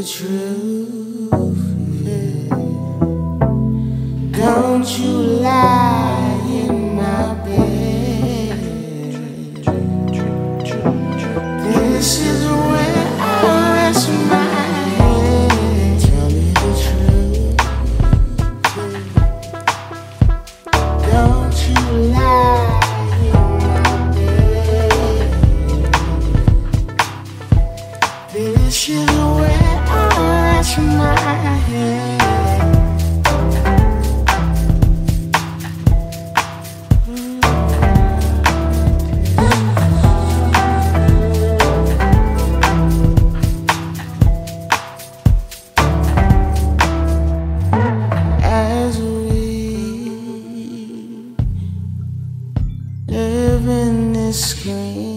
Truth, yeah. Don't you lie. you the way I let you my Living this game